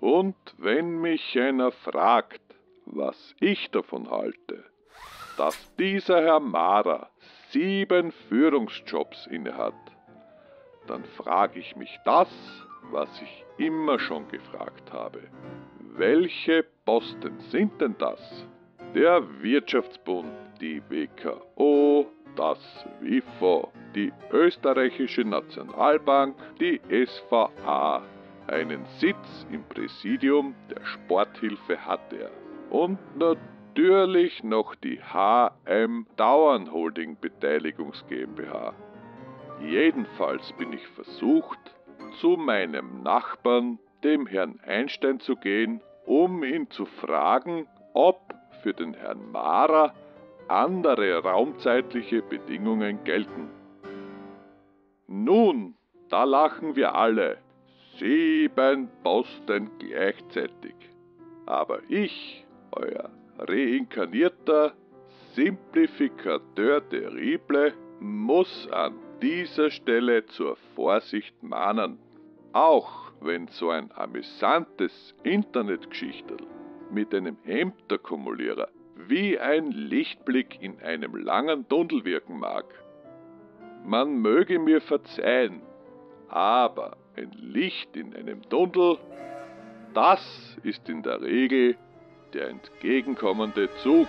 Und wenn mich einer fragt, was ich davon halte, dass dieser Herr Mara sieben Führungsjobs innehat, dann frage ich mich das, was ich immer schon gefragt habe. Welche Posten sind denn das? Der Wirtschaftsbund, die WKO, das WIFO, die Österreichische Nationalbank, die SVA. Einen Sitz im Präsidium der Sporthilfe hat er. Und natürlich noch die HM Dauern Holding Beteiligungs GmbH. Jedenfalls bin ich versucht, zu meinem Nachbarn, dem Herrn Einstein, zu gehen, um ihn zu fragen, ob für den Herrn Mara andere raumzeitliche Bedingungen gelten. Nun, da lachen wir alle. Sieben Posten gleichzeitig. Aber ich, euer reinkarnierter Simplifikateur terrible, muss an dieser Stelle zur Vorsicht mahnen. Auch wenn so ein amüsantes Internetgeschichtel mit einem Hemdakkumulierer wie ein Lichtblick in einem langen Tunnel wirken mag. Man möge mir verzeihen, aber ein Licht in einem Tunnel, das ist in der Regel der entgegenkommende Zug.